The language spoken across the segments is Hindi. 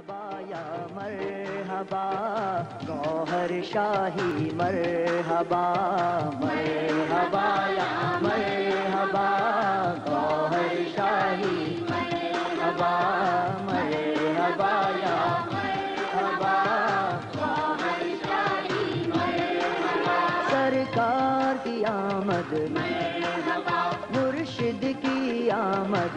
मरहबाया मरहबा गौहर शाही मरहबा मरहबाया मरहबा गौहर शाही मरहबा मरहबाया मरहबा सरकार की आमद मुर्शिद की आमद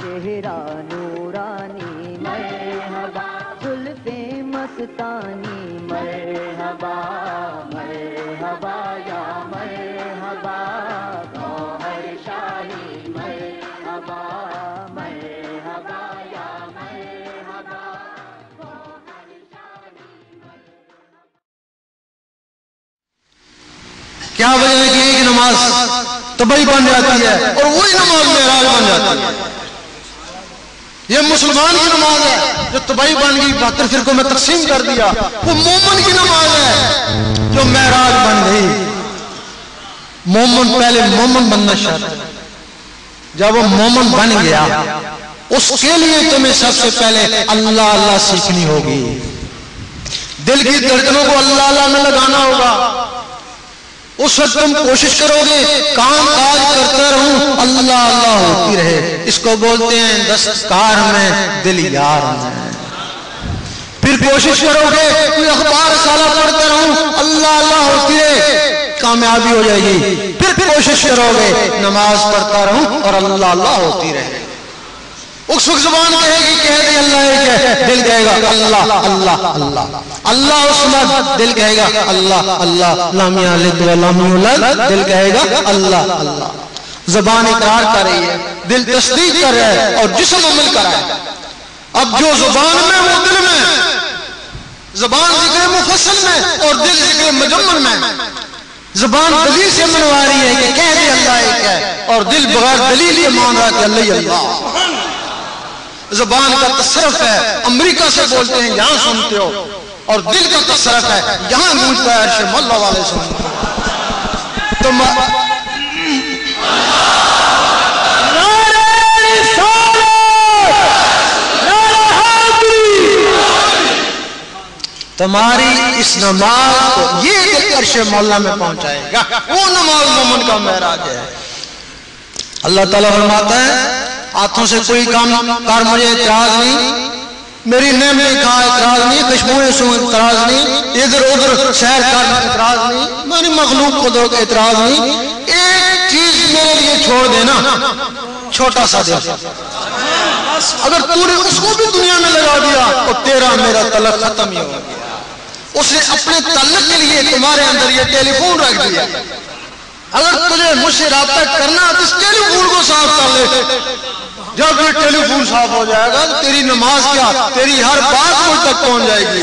चेहरा नूरानी मरहबा। जुल्फे मस्तानी मरहबा। मरहबा या मरहबा। गौहर शाही मरहबा। मरहबा या मरहबा। क्या वजह है कि एक नमाज़ तबई बन जाती है, और वही नमाज़ मेराज बन जाती है। ये मुसलमान की नमाज़ है, जो तबई बन गई बहत्तर फिरकों में तकसीम कर दिया, वो मोमन की नमाज़ है, जो मेराज बन गई। मोमन पहले मोमन बनना शर्त जब वो मोमन बन गया, उसके लिए तुम्हें सबसे पहले अल्लाह अल्लाह सीखनी होगी। दिल की धड़कनों को अल्लाह अल्लाह में लगाना होगा। उस वक्त तुम कोशिश करोगे, काम काज करते रहूँ, अल्लाह अल्लाह होती रहे। इसको बोलते हैं, दस्तकार में दिल यार में फिर कोशिश करोगे, कोई अखबार साला पढ़ते रहूँ, अल्लाह अल्लाह होती रहे, कामयाबी हो जाएगी। फिर कोशिश करोगे, नमाज़ पढ़ता रहूँ और अल्लाह अल्लाह होती रहे। वक्त ज़ुबान कहेगी, कह दे अल्लाह, एक है, दिल कहेगा, अल्लाह अल्लाह अल्लाह। अल्लाह उस वक्त दिल कहेगा, अल्लाह अल्लाह। लामिया दिल कहेगा, अल्लाह अल्लाह। जबान इकरार कर रही है, दिल तस्दीक कर रहा है और जिसम अमल कर रहा है। अब जो ज़ुबान में वो दिल में जबान ज़िक्र मुफसल में और दिल ज़िक्र मजम्मल में जबान दलील से मनवा रही है कि कह दे अल्लाह, एक है, और दिल बगैर दलील ये मान रहा है कि अल्लाह अल्लाह। जबान का तसरफ है। अमेरिका से बोलते हैं, यहाँ सुनते हो। और दिल का तसरफ है, यहाँ गूंजता है अर्श मल्ला वाले सुनते तो तुम्हारी इस नमाज़ को ये अर्श मौला में पहुंचाएगा। वो नमाज़ मोमन का महराज है। अल्लाह ताला फरमाता है हाथों से कोई काम कार मुझे इतराज नहीं। मेरी नेम में कहा इतराज नहीं, खुशबुएँ सु इतराज नहीं, इधर उधर शहर का इतराज नहीं मेरी मखलूक को दो इतराज नहीं। एक चीज़ मेरे लिए छोड़ देना, छोटा सा दे अगर तूने उसको भी दुनिया में लगा दिया तो तेरा मेरा तलक खत्म ही हो गया। उसने अपने तलक के लिए तुम्हारे अंदर ये टेलीफोन रख दिया। अगर तुझे मुझसे रहा करना तो इस टेलीफोन को साफ़ कर ले। जब टेलीफोन साफ़ हो जाएगा तो तेरी नमाज़ क्या, तेरी हर बात मुझ तक पहुँच जाएगी।